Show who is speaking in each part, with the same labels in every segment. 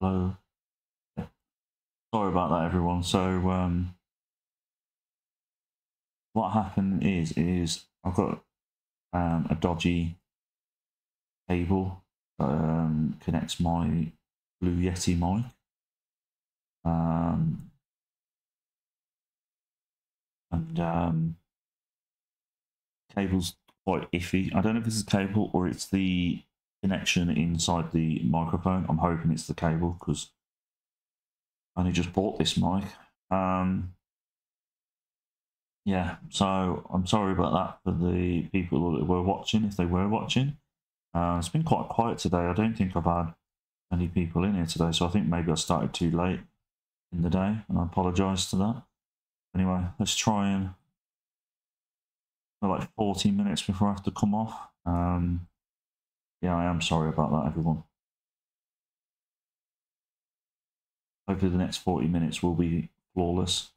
Speaker 1: Sorry about that, everyone. So, um, what happened is, is I've got um, a dodgy cable that um, connects my Blue Yeti mic. Um, and um, cable's quite iffy. I don't know if it's a cable or it's the connection inside the microphone. I'm hoping it's the cable because I only just bought this mic. Um, yeah, so I'm sorry about that for the people that were watching, if they were watching. Uh, it's been quite quiet today. I don't think I've had many people in here today, so I think maybe I started too late in the day, and I apologise to that. Anyway, let's try and like 14 minutes before I have to come off. Um, yeah, I am sorry about that, everyone. Hopefully, the next 40 minutes will be flawless.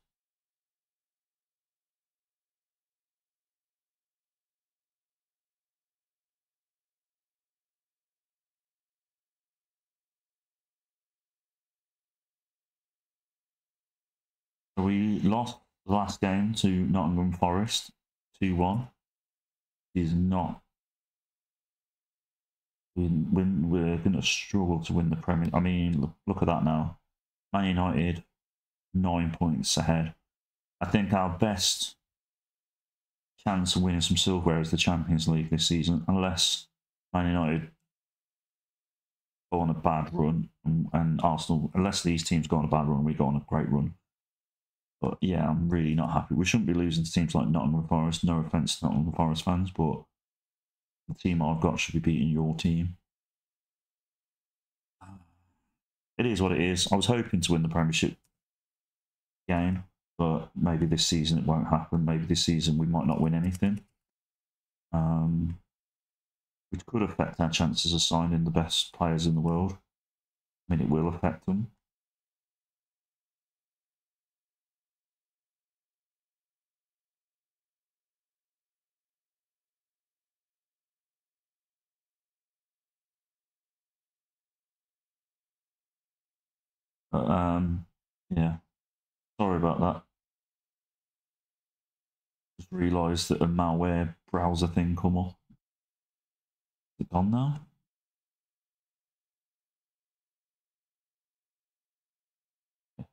Speaker 1: We lost the last game to Nottingham Forest 2 1. Is not we're going to struggle to win the Premier. I mean, look, look at that now. Man United, nine points ahead. I think our best chance of winning some silverware is the Champions League this season, unless Man United go on a bad run and, Arsenal, unless these teams go on a bad run, we go on a great run. But yeah, I'm really not happy. We shouldn't be losing to teams like Nottingham Forest. No offense to Nottingham Forest fans, but the team I've got should be beating your team. It is what it is. I was hoping to win the Premiership game, but maybe this season it won't happen. Maybe this season we might not win anything. Um, which could affect our chances of signing the best players in the world. I mean, it will affect them. But um, yeah, sorry about that. Just realised that a malware browser thing come up. Is it gone now? Yeah,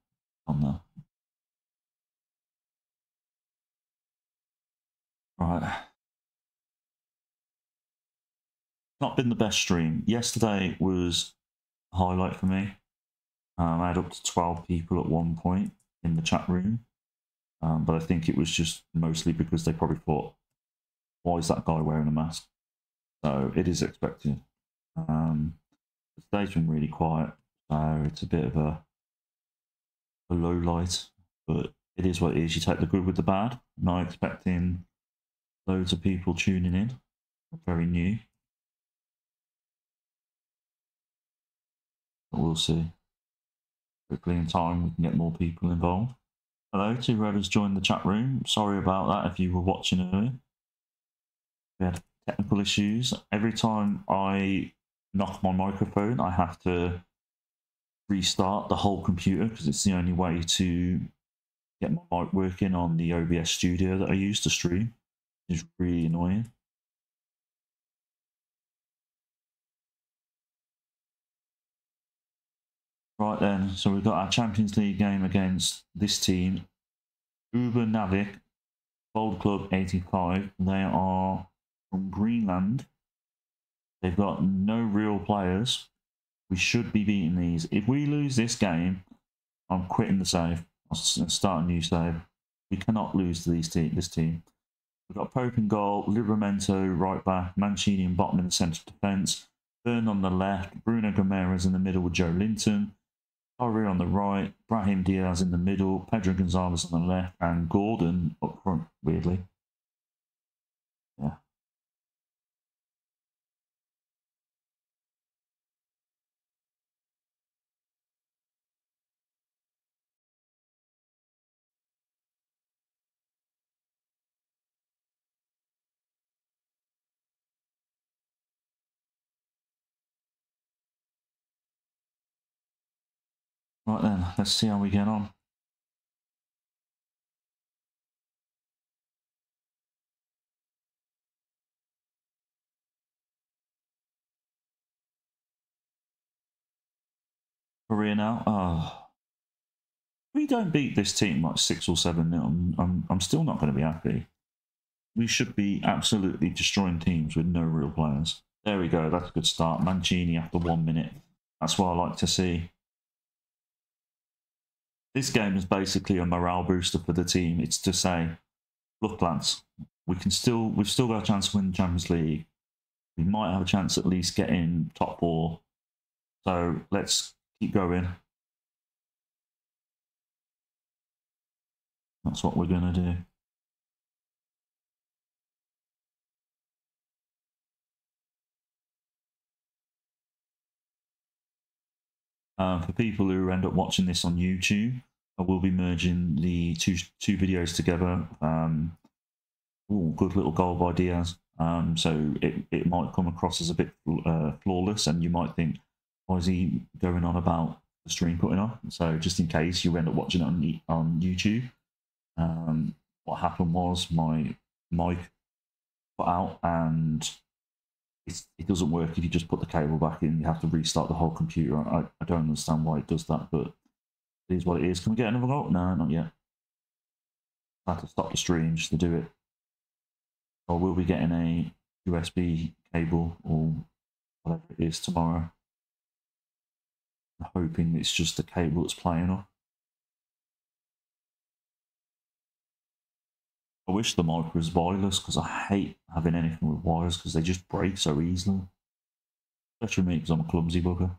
Speaker 1: on there. Right. Not been the best stream. Yesterday was a highlight for me. Um, I had up to 12 people at one point in the chat room. Um, but I think it was just mostly because they probably thought, why is that guy wearing a mask? So it is expected. Um, today's been really quiet, so it's a bit of a, a low light, but it is what it is. You take the good with the bad. Not expecting loads of people tuning in. Very new. But we'll see. Hopefully in time we can get more people involved. Hello to whoever's joined the chat room. Sorry about that if you were watching earlier. We had technical issues. Every time I knock my microphone, I have to restart the whole computer because it's the only way to get my mic working on the OBS studio that I use to stream. It's really annoying. Right then, so we've got our Champions League game against this team, Uber Navik, Bold Club 85. They are from Greenland. They've got no real players. We should be beating these. If we lose this game, I'm quitting the save. I'll start a new save. We cannot lose to these te this team. We've got Pope in goal, Livramento right back, Mancini and Botman in the centre defence, Burn on the left, Bruno Gomes in the middle with Joelinton, Correa on the right, Brahim Diaz in the middle, Pedro Gonzalez on the left, and Gordon up front, weirdly. Right then, let's see how we get on. Correa now. Oh. we don't beat this team like six or seven nil, I'm, I'm, I'm still not going to be happy. We should be absolutely destroying teams with no real players. There we go. That's a good start. Mancini after one minute. That's what I like to see. This game is basically a morale booster for the team. It's to say, look, lads, we can still we've still got a chance to win the Champions League. We might have a chance at least getting top four. So let's keep going. That's what we're going to do. Uh, for people who end up watching this on YouTube, I will be merging the two two videos together. Um, ooh, good little goal by Diaz. Um, so it, it might come across as a bit uh, flawless, and you might think, why is he going on about the stream putting on? So just in case you end up watching it on on YouTube, um, what happened was my mic put out and it doesn't work if you just put the cable back in. You have to restart the whole computer. I, I don't understand why it does that, but it is what it is. Can we get another goal? No, not yet. I have to stop the stream just to do it. Or we'll be getting a USB cable or whatever it is tomorrow hoping it's just the cable that's playing off. I wish the mic was wireless because I hate having anything with wires because they just break so easily. Especially me because I'm a clumsy bugger.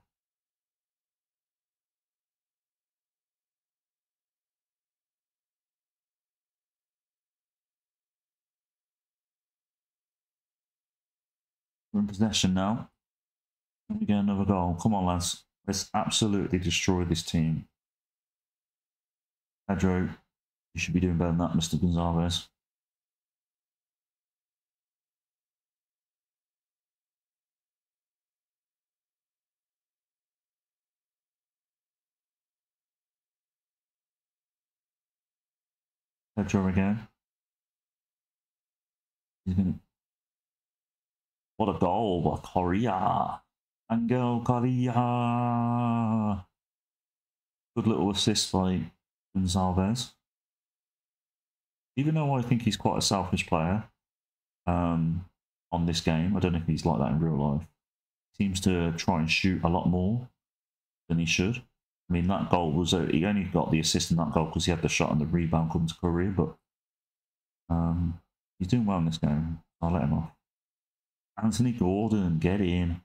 Speaker 1: We're in possession now. We get another goal. Come on, lads. Let's absolutely destroy this team. Pedro, you should be doing better than that, Mr. Gonzalez. Pedro again. He's gonna... What a goal Correa. Angel Correa. Good little assist by Gonzalez. Even though I think he's quite a selfish player um, on this game, I don't know if he's like that in real life. Seems to try and shoot a lot more than he should. I mean, that goal was, uh, he only got the assist in that goal because he had the shot and the rebound come to Correa, but um, he's doing well in this game. I'll let him off. Anthony Gordon, get in.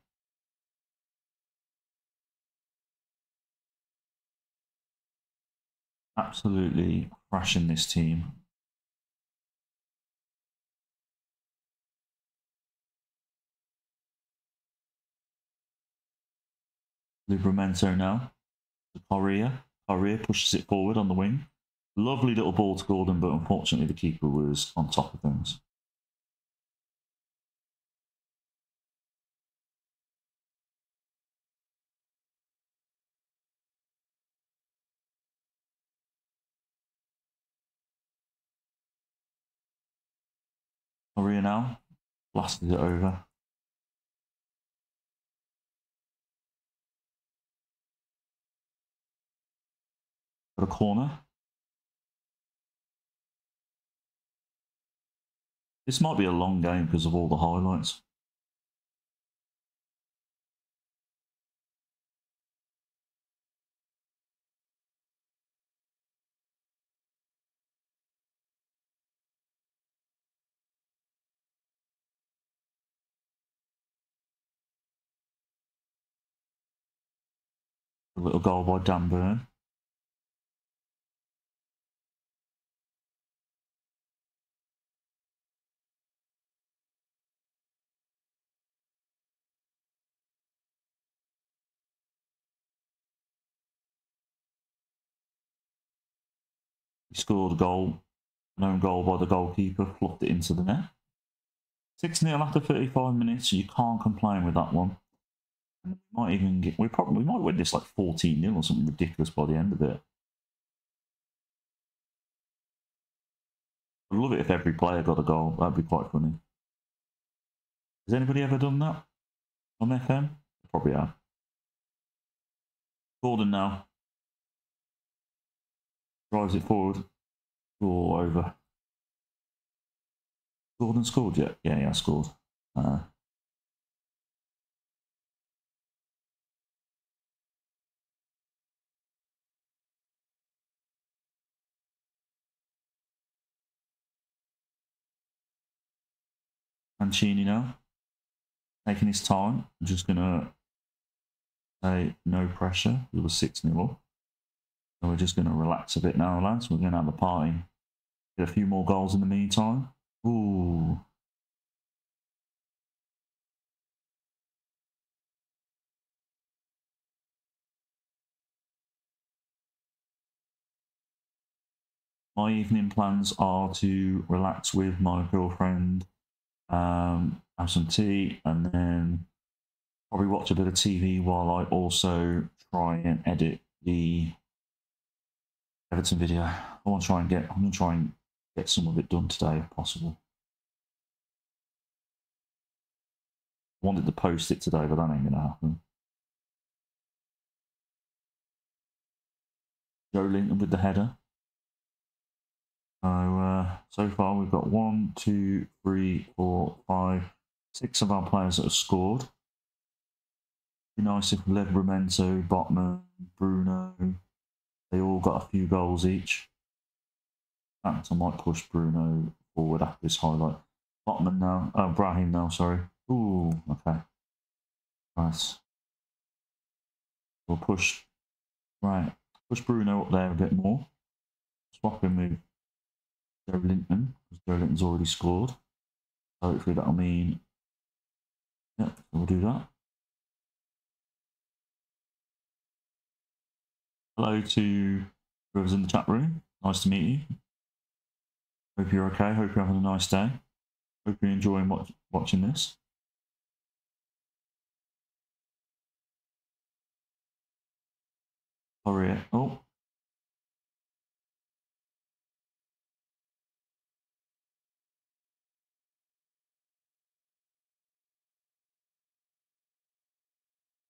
Speaker 1: absolutely crashing this team. Livramento now. Correa. Correa pushes it forward on the wing. Lovely little ball to Gordon, but unfortunately the keeper was on top of things. Maria now. Blasted it over. A corner. This might be a long game because of all the highlights. A little goal by Dan Scored a goal, an own goal by the goalkeeper, fluffed it into the net. 6 0 after 35 minutes, you can't complain with that one. We might even get. We probably we might win this like fourteen 0 or something ridiculous by the end of it. I'd love it if every player got a goal. That'd be quite funny. Has anybody ever done that on FM? Probably have. Gordon now drives it forward. Or over. Gordon scored yet? Yeah, yeah, scored. Uh, Mancini now, taking his time. I'm just going to say no pressure. It was 6 0 So we're just going to relax a bit now, lads. We're going to have a party. Get a few more goals in the meantime. Ooh. My evening plans are to relax with my girlfriend um, have some tea, and then probably watch a bit of TV while I also try and edit the Everton video. I want to try and get. I'm going to try and get some of it done today if possible. I wanted to post it today, but that ain't going to happen. Joelinton with the header. So, uh, so far we've got one, two, three, four, five, six of our players that have scored. Be nice if Livramento, Botman, Bruno, they all got a few goals each. In fact, I might push Bruno forward after this highlight. Botman now, oh, Brahim now, sorry. Ooh, okay. Nice. We'll push, right, push Bruno up there a bit more. Swap him with Joelinton, because Joelinton's already scored. Hopefully that'll mean, yeah, we'll do that. Hello to whoever's in the chat room. Nice to meet you. Hope you're okay. Hope you're having a nice day. Hope you're enjoying watch, watching this. Sorry. Oh,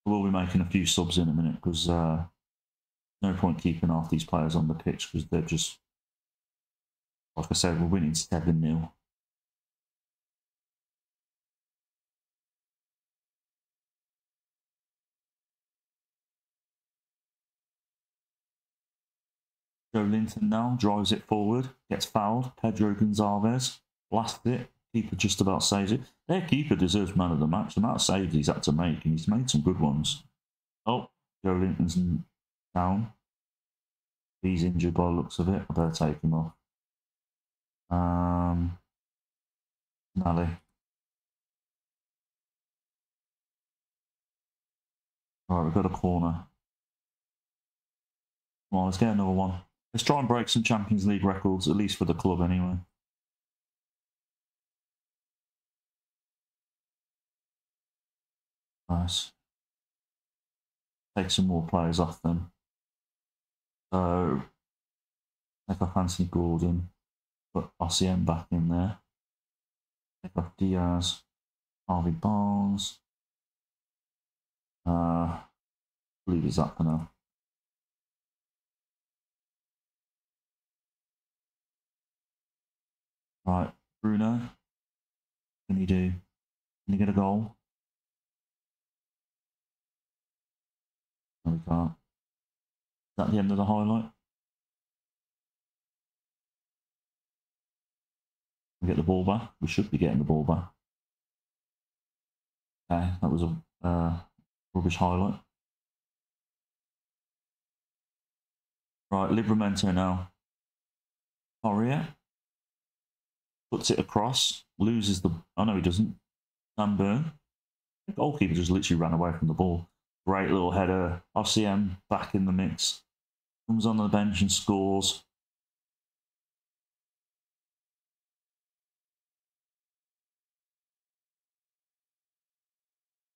Speaker 1: We'll be making a few subs in a minute because uh, no point keeping half these players on the pitch because they're just, like I said, we're winning 7 0. Joelinton now drives it forward, gets fouled. Pedro Gonzalez blasts it, keeper just about saves it. Their keeper deserves man of the match. The amount of saves he's had to make, and he's made some good ones. Oh, Joelinton's down. He's injured by looks of it. I better take him off. Um, Nally. All right, we've got a corner. Come on, let's get another one. Let's try and break some Champions League records, at least for the club anyway. Nice. Take some more players off them. So, if I fancy Gordon, put Osimhen back in there. Take off Diaz, Harvey Barnes. Uh, leave his up for now. Right, Bruno. Can he do? Can he get a goal? No, we can't. That the end of the highlight? We get the ball back. We should be getting the ball back. Okay, that was a uh, rubbish highlight. Right, Livramento now. Poirier puts it across, loses the. Oh no, he doesn't. Sam Burn. The goalkeeper just literally ran away from the ball. Great little header. Osimhen back in the mix. Comes on the bench and scores.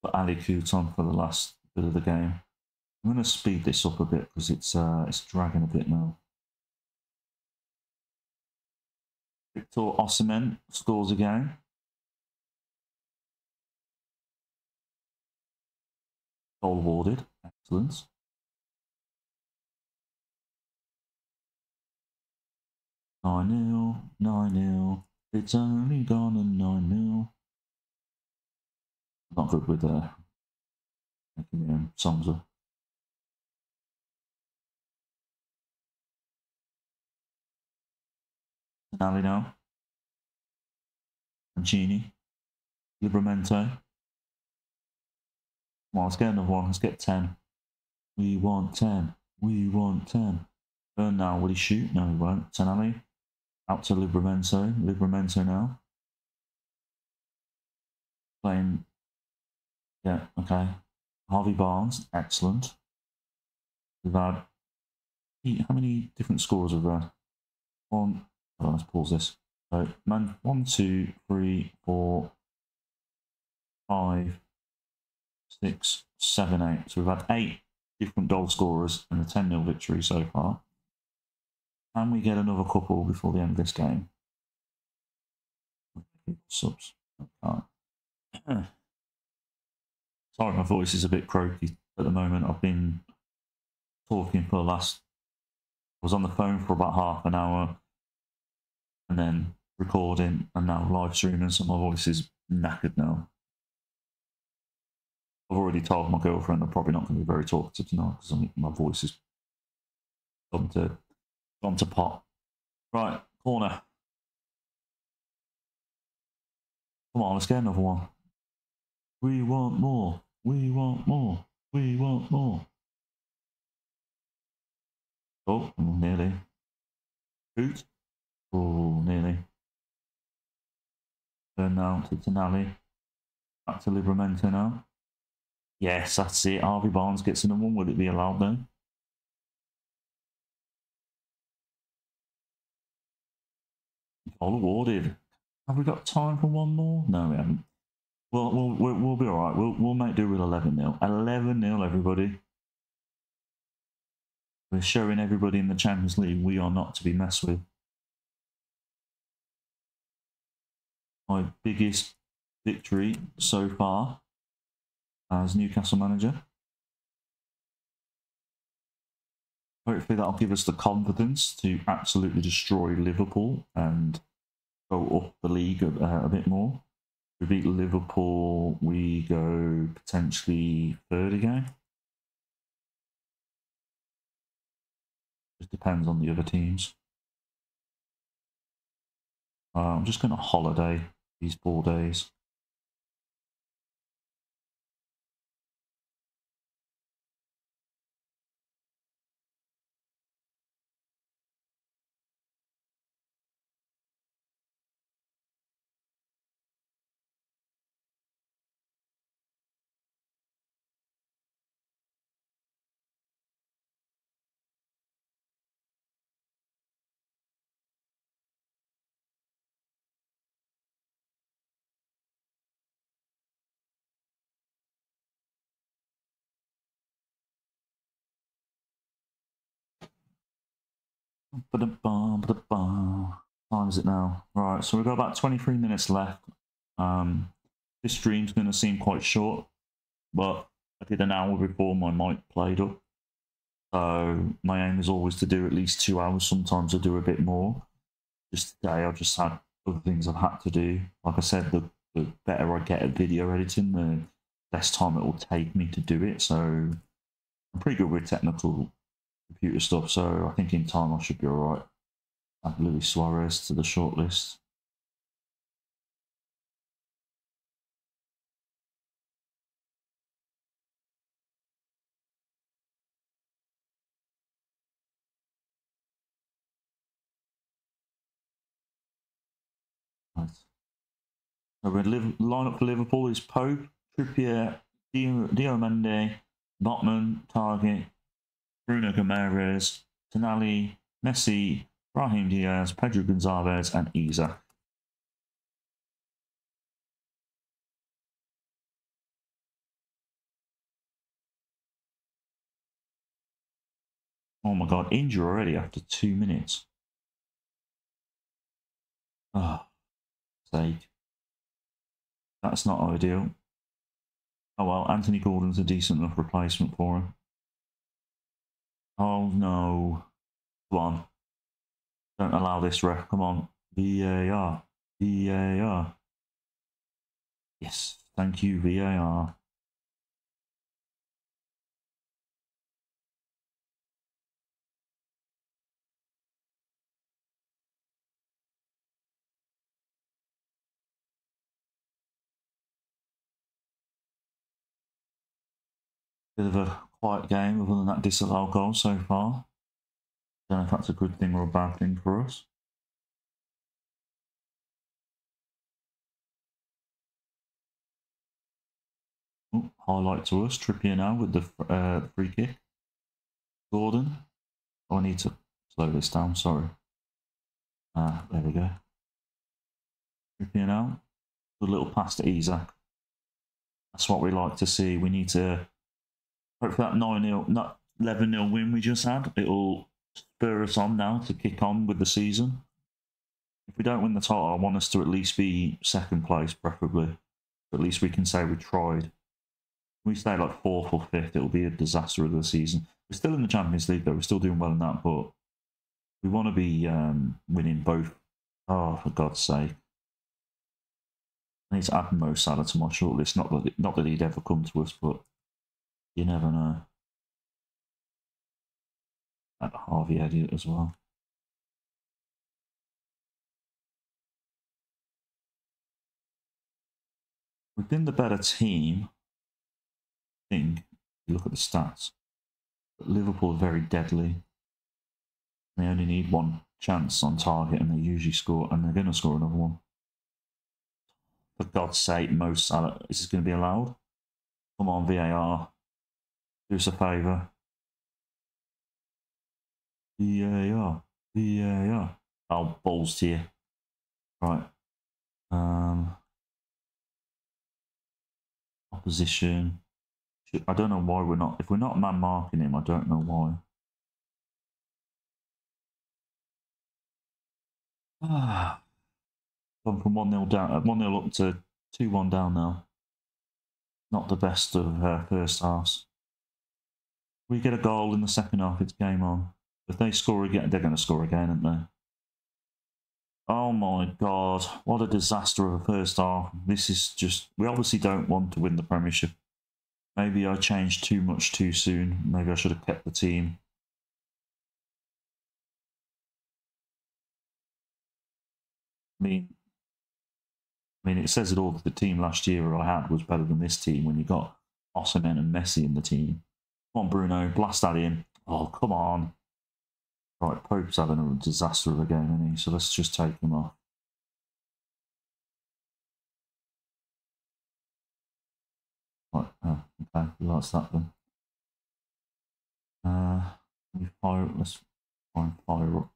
Speaker 1: for Ali Kuton for the last bit of the game. I'm going to speed this up a bit because it's uh, it's dragging a bit now. Victor Osimhen scores again. Goal awarded. Excellent. Nine nil, nine nil. It's only gone a nine nil. Not good with uh, making my own songs up. Finale now. Mancini. Livramento. Well, let's get another one. Let's get 10. We want 10. We want 10. Burn now. Will he shoot? No, he won't. Tonali. Out to Livramento. Livramento now. Playing. Yeah, okay. Harvey Barnes. Excellent. We've had. How many different scores have we had? One. Let's pause this. So, man, one, two, three, four, five, six, seven, eight. So we've had eight different goal scorers in a 10 0 victory so far. Can we get another couple before the end of this game? Subs. Sorry, my voice is a bit croaky at the moment. I've been talking for the last. I was on the phone for about half an hour and then recording and now live streaming, so my voice is knackered now. I've already told my girlfriend I'm probably not going to be very talkative tonight because my voice is gone to gone to pot. Right, corner. Come on, let's get another one. We want more. We want more. We want more. Oh, nearly. Hoot. Oh, nearly. Turn now to Tonali. Back to Livramento now. Yes, that's it. Harvey Barnes gets another one. Would it be allowed then? All awarded. Have we got time for one more? No, we haven't. Well, we'll, we'll, we'll be all right. We'll, we'll make do with 11 0. 11 0, everybody. We're showing everybody in the Champions League we are not to be messed with. My biggest victory so far as Newcastle manager. Hopefully that'll give us the confidence to absolutely destroy Liverpool and go up the league a, a bit more. We beat Liverpool, we go potentially third again. Just depends on the other teams. Uh, I'm just going to holiday these four days. Time is it now? Right, so we've got about 23 minutes left. Um, this stream's going to seem quite short, but I did an hour before my mic played up. So my aim is always to do at least two hours. Sometimes I do a bit more. Just today, I've just had other things I've had to do. Like I said, the, the better I get at video editing, the less time it will take me to do it. So I'm pretty good with technical computer stuff, so I think in time I should be alright. Add Luis Suarez to the shortlist. Right. So we're line up for Liverpool is Pope, Trippier, Diomande, Botman, Targett, Bruno Gomes, Tonali, Messi, Raheem Diaz, Pedro Gonzalez, and Isa. Oh my god, injury already after two minutes. Ah, oh, sake. That's not ideal. Oh well, Anthony Gordon's a decent enough replacement for him. Oh no. Come on. Don't allow this ref. Come on. VAR. VAR. Yes. Thank you, VAR. Of a quiet game other than that disallowed goal so far. Don't know if that's a good thing or a bad thing for us. Oh, highlight to us, Trippier now with the uh, free kick. Gordon. Oh, I need to slow this down, sorry. Ah, there we go. Trippier now. Good little pass to Isak. That's what we like to see. We need to that 9 0, not 11 0 win we just had, it'll spur us on now to kick on with the season. If we don't win the title, I want us to at least be second place, preferably. At least we can say we tried. If we stay like fourth or fifth, it'll be a disaster of the season. We're still in the Champions League, though. We're still doing well in that, but we want to be um, winning both. Oh, for God's sake. I need to add Mo Salah to my shortlist. Not that, not that he'd ever come to us, but you never know. That Harvey Elliott as well. We've been the better team. I think. You look at the stats. But Liverpool are very deadly. They only need one chance on target and they usually score and they're going to score another one. For God's sake, Mo Salah, is this going to be allowed? Come on, VAR. Do us a favour. VAR. VAR. Oh, balls to you. Right. Um, opposition. I don't know why we're not. If we're not man marking him, I don't know why. Ah. Gone from 1 0 down, uh, 1 0 up to 2 1 down now. Not the best of uh, first halves. We get a goal in the second half, it's game on. If they score again, they're going to score again, aren't they? Oh my god, what a disaster of a first half. This is just, we obviously don't want to win the Premiership. Maybe I changed too much too soon. Maybe I should have kept the team. I mean, I mean, it says it all that the team last year I had was better than this team when you got Osimhen and Messi in the team. Come on, Bruno, blast that in. Oh, come on. Right, Pope's having a disaster of a game, isn't he? So let's just take him off. Right, oh, okay, that then. Uh, we fire, let's try and fire up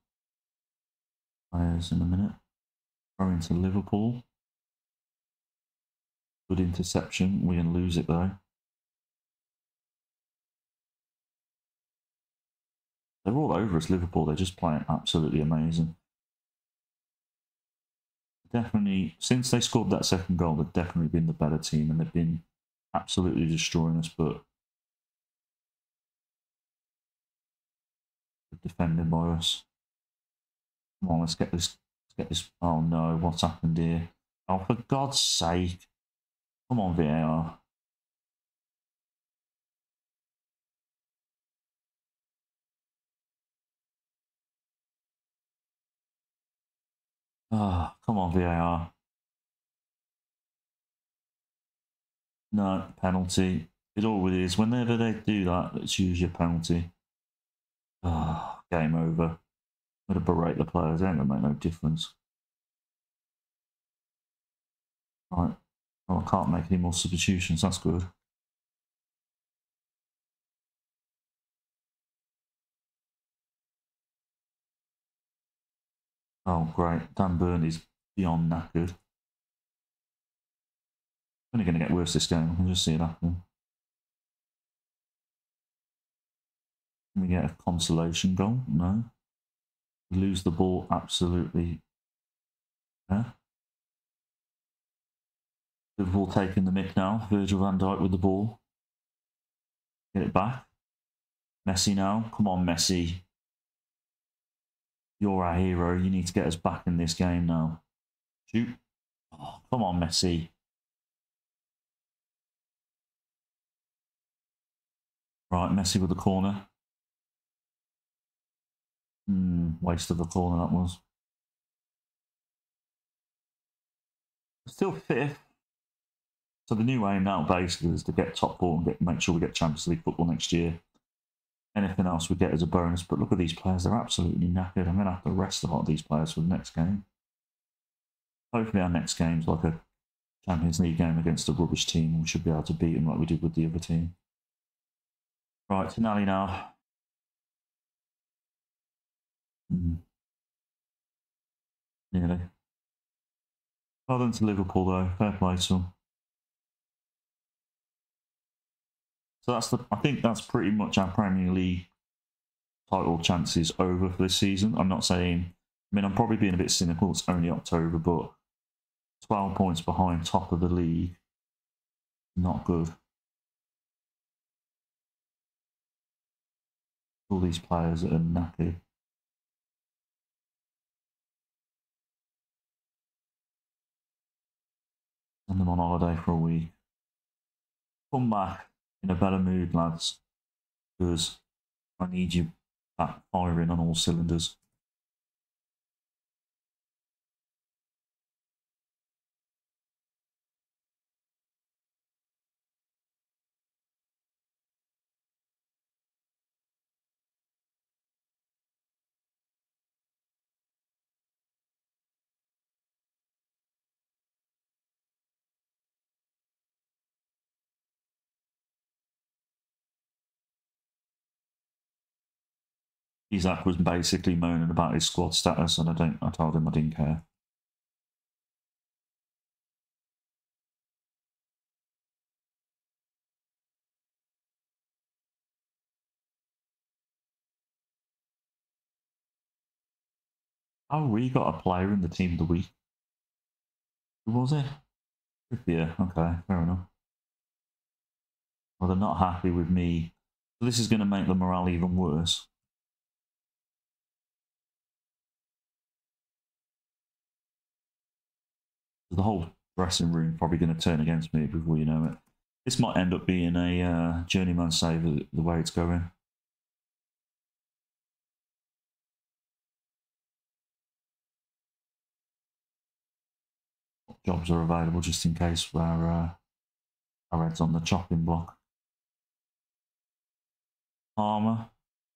Speaker 1: players in a minute. Throw into Liverpool. Good interception. We're going to lose it though. They're all over us, Liverpool. They're just playing absolutely amazing. Definitely, since they scored that second goal, they've definitely been the better team and they've been absolutely destroying us. But defending by us. Come on, let's get this. Let's get this. Oh no, what's happened here? Oh, for God's sake! Come on, VAR. Oh, come on, VAR. No, penalty. It always is. Whenever they do that, it's usually a penalty. Oh, game over. I'm going to berate the players. It ain't going to make no difference. Right. Oh, I can't make any more substitutions. That's good. Oh, great. Dan Burn is beyond knackered. Only going to get worse this game. Can just see it happen. Can we get a consolation goal? No. We lose the ball absolutely. Yeah. Liverpool taking the mick now. Virgil van Dijk with the ball. Get it back. Messi now. Come on, Messi. You're our hero. You need to get us back in this game now. Shoot. Oh, come on, Messi. Right, Messi with the corner. Hmm, waste of a corner that was. Still fifth. So the new aim now basically is to get top four and get make sure we get Champions League football next year. Anything else we get as a bonus. But look at these players, they're absolutely knackered. I'm gonna have to rest a lot of these players for the next game. Hopefully our next game's like a Champions League game against a rubbish team we should be able to beat them like we did with the other team. Right, Tonali now. Mm. Nearly. Well done to Liverpool though. Fair play to them. So that's the. I think that's pretty much our Premier League title chances over for this season. I'm not saying. I mean, I'm probably being a bit cynical. It's only October, but 12 points behind top of the league. Not good. All these players are knackered. Send them on holiday for a week. Come back in a better mood, lads, because I need you back firing on all cylinders. Isak was basically moaning about his squad status, and I don't. I told him I didn't care. Oh, we got a player in the team of the week. Who was it? Yeah, okay, fair enough. Well, they're not happy with me. So this is going to make the morale even worse. The whole dressing room probably going to turn against me before you know it. This might end up being a uh, journeyman save the way it's going. Jobs are available just in case our, uh, our head's on the chopping block. Palmer,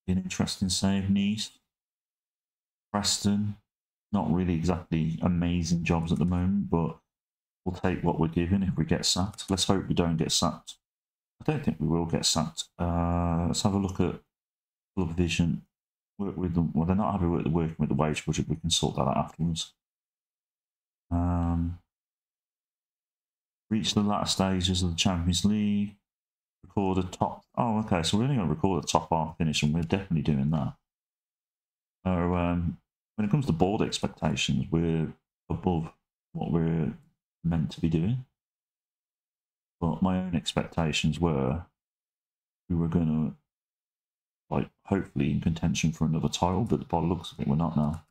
Speaker 1: an interesting save. Nice. Preston, not really exactly amazing jobs at the moment, but we'll take what we're given if we get sacked. Let's hope we don't get sacked. I don't think we will get sacked. Uh, let's have a look at Club Vision. Work with them. Well, they're not happy with working with the wage budget. We can sort that out afterwards. Um, reach the latter stages of the Champions League. Record a top. Oh, okay. So we're only going to record a top half finish, and we're definitely doing that. So um, when it comes to board expectations, we're above what we're meant to be doing. But my own expectations were we were going to, like, hopefully in contention for another title, but by the looks of it, we're not now.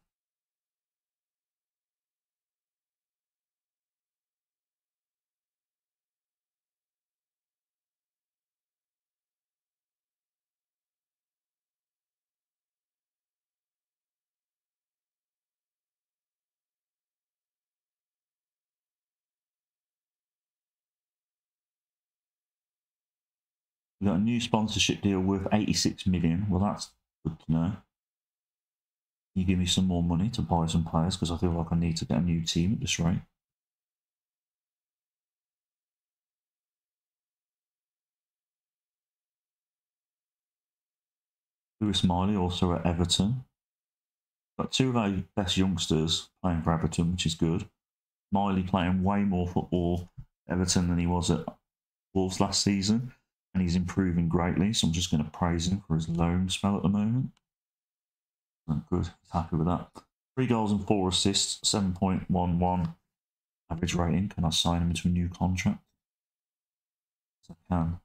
Speaker 1: We got a new sponsorship deal worth 86 million. Well, that's good to know. You give me some more money to buy some players because I feel like I need to get a new team at this rate. Lewis Miley also at Everton. Got two of our best youngsters playing for Everton, which is good. Miley playing way more football Everton than he was at Wolves last season and he's improving greatly. So I'm just going to praise him for his loan spell at the moment. Good, he's happy with that. Three goals and four assists, 7.11 average rating. Can I sign him into a new contract? Yes, I can.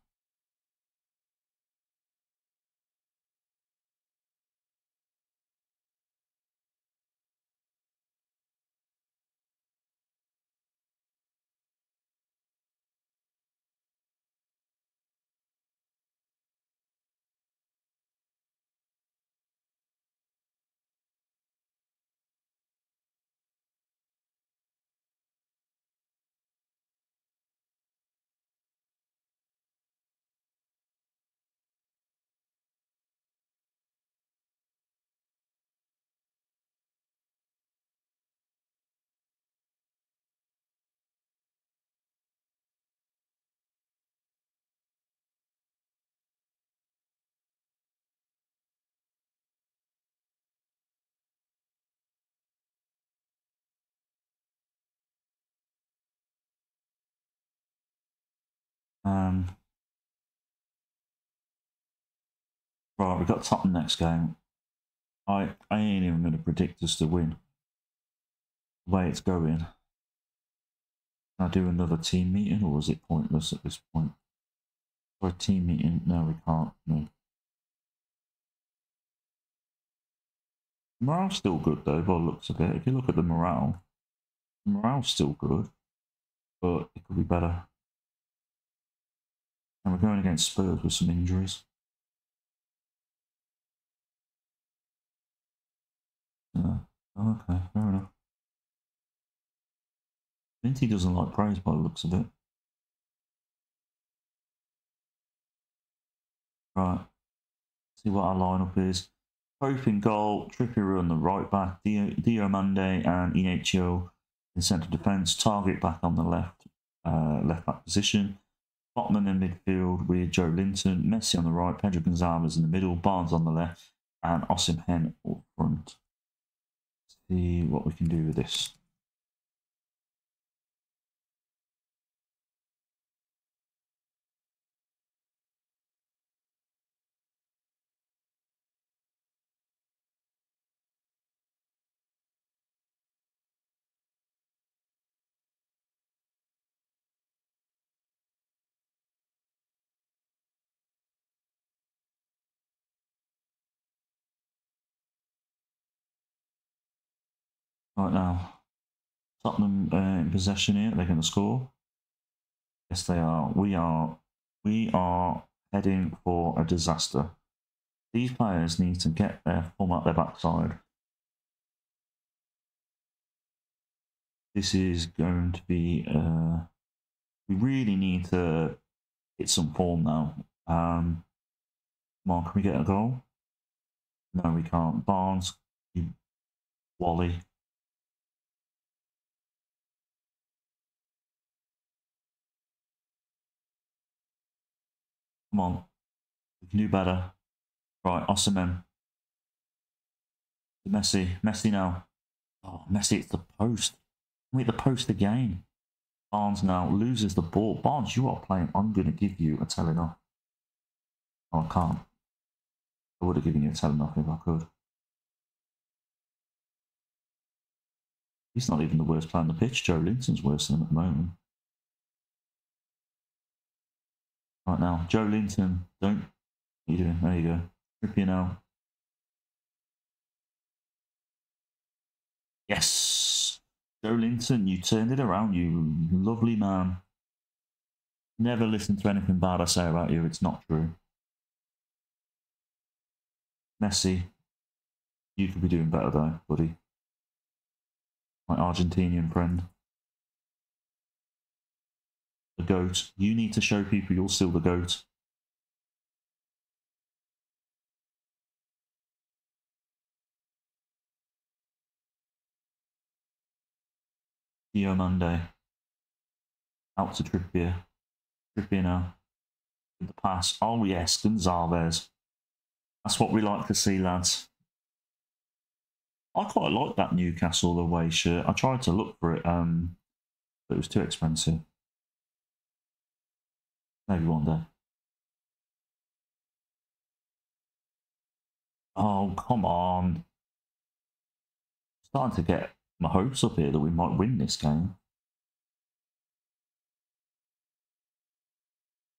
Speaker 1: Um, right, we've got Tottenham next game. I I ain't even going to predict us to win. The way it's going. Can I do another team meeting or is it pointless at this point? For a team meeting? No, we can't. No. Morale's still good though, by looks of it. If you look at the morale, morale's still good, but it could be better. And we're going against Spurs with some injuries. Yeah. Oh, okay, fair enough. Vinty doesn't like praise by the looks of it. Right. See what our lineup is. Pope in goal, Trippier on the right back, Diomande and Inacio in centre defence, Targett back on the left, uh, left back position. Botman in midfield with Joelinton, Messi on the right, Pedro Gonzalez in the middle, Barnes on the left, and Osimhen up front. See what we can do with this. Right now, Tottenham uh, in possession here. They're going to score. Yes, they are. We are. We are heading for a disaster. These players need to get their form up their backside. This is going to be. Uh, we really need to hit some form now. Um, come on, can we get a goal? No, we can't. Barnes, Wally, Come on. We can do better. Right, Osimhen. Messi. Messi now. Oh, Messi, it's the post. we Wait, the post again. Barnes now loses the ball. Barnes, you are playing. I'm going to give you a telling off. Oh, I can't. I would have given you a telling off if I could. He's not even the worst player on the pitch. Joelinton's worse than him at the moment. Right now, Joelinton, don't. You doing? There you go. Trippier now. Yes! Joelinton, you turned it around, you lovely man. Never listen to anything bad I say about you, it's not true. Messi, you could be doing better though, buddy. My Argentinian friend the goat. You need to show people you're still the goat. Monday. Out to Trippier. Trippier now. With the pass. Oh yes, Gonzalez. That's what we like to see, lads. I quite like that Newcastle away shirt. I tried to look for it, um, but it was too expensive wygląda. Oh, come on. Starting to get my hopes up here that we might win this game.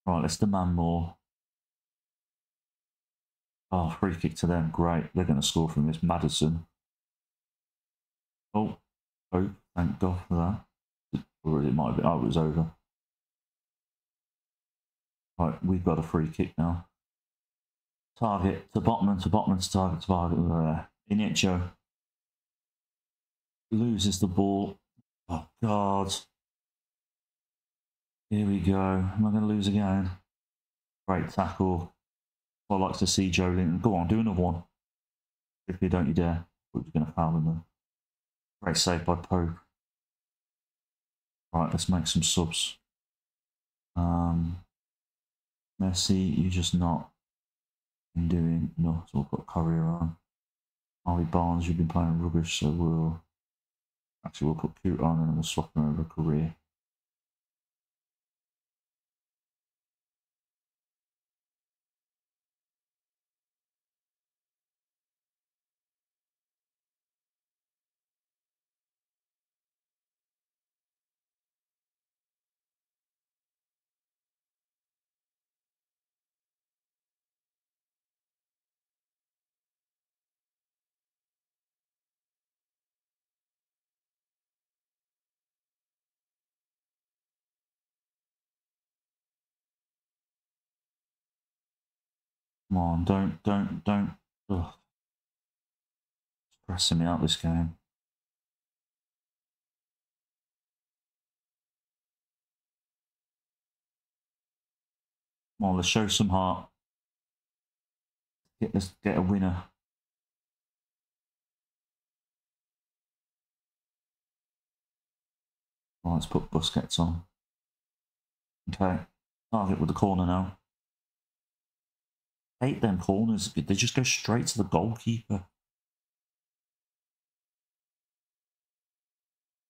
Speaker 1: Right, let's demand more. Oh, free kick to them. Great. They're going to score from this. Maddison. Oh, oh, thank God for that. Or it might be. Oh, it was over. Right, we've got a free kick now. Targett to Botman, to Botman, to Targett, to Targett. Uh, Inacio loses the ball. Oh, God. Here we go. Am I going to lose again? Great tackle. I'd like to see Joelinton. Go on, do another one. If you don't, you dare. We're going to foul him then. Great save by Pope. Right, let's make some subs. Um, Messi, you're just not doing enough. So we'll put Correa on. Harvey Barnes, you've been playing rubbish, so we'll actually we'll put Coot on and we'll swap him over Career. Come on, don't, don't, don't. Ugh. It's pressing me out this game. Come on, let's show some heart. Get, let's get a winner. Well, let's put Busquets on. Okay, Targett with the corner now hate them corners. They just go straight to the goalkeeper.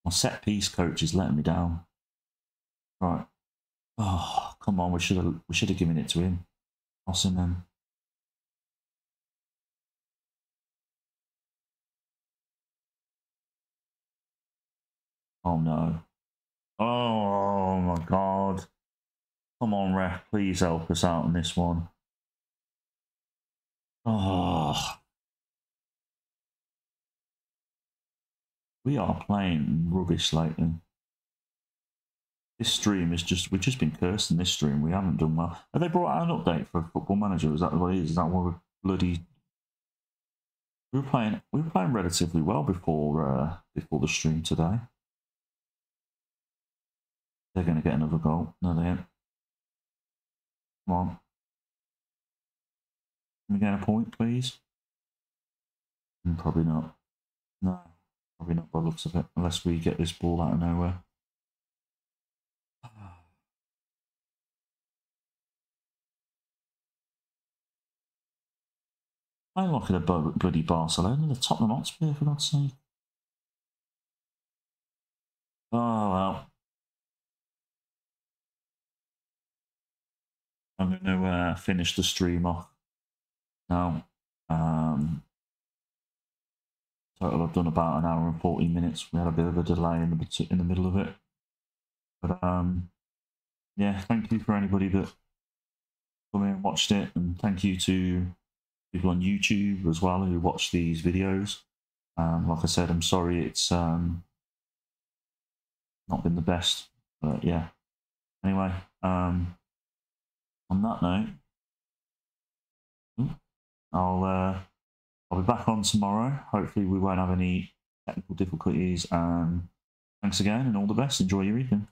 Speaker 1: My set piece coach is letting me down. Right. Oh, come on. We should have we should have given it to him. Osimhen. Oh no. Oh, oh my god. Come on, ref. Please help us out on this one. Oh. We are playing rubbish lately. This stream is just, we've just been cursed in this stream. We haven't done well. Have they brought out an update for Football Manager? Is that what it is? Is that what we're bloody... We were playing, we were playing relatively well before, uh, before the stream today. They're going to get another goal. No, they ain't. Come on. Can we get a point, please? Mm, probably not. No, probably not by the looks of it, unless we get this ball out of nowhere. I'm looking at a bloody Barcelona, the Tottenham Hotspur, for God's sake. Oh, well. I'm going to uh, finish the stream off. Now, um, total I've done about an hour and 40 minutes. We had a bit of a delay in the, in the middle of it. But um, yeah, thank you for anybody that come in and watched it. And thank you to people on YouTube as well who watch these videos. Um, like I said, I'm sorry it's um, not been the best. But yeah. Anyway, um, on that note, I'll uh, I'll be back on tomorrow. Hopefully, we won't have any technical difficulties. And thanks again, and all the best. Enjoy your evening.